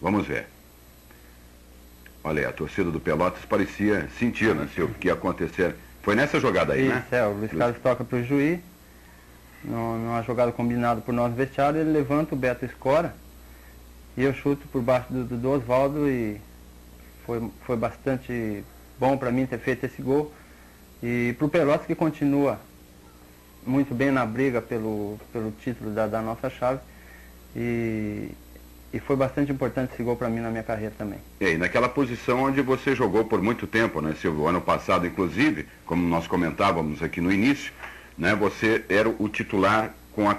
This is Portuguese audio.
Vamos ver. Olha aí, a torcida do Pelotas parecia sentir, né, Silvio, que ia acontecer. Foi nessa jogada aí, Isso, né? é, o Luiz Carlos toca para o juiz, numa jogada combinada por nós vestiário, ele levanta, o Beto escora, e eu chuto por baixo do, do, do Oswaldo e foi, foi bastante bom para mim ter feito esse gol. E para o Pelotas que continua muito bem na briga pelo, pelo título da, da nossa chave. E, e foi bastante importante esse gol para mim na minha carreira também. E aí, naquela posição onde você jogou por muito tempo, né, Silvio? Ano passado, inclusive, como nós comentávamos aqui no início, né, você era o titular com a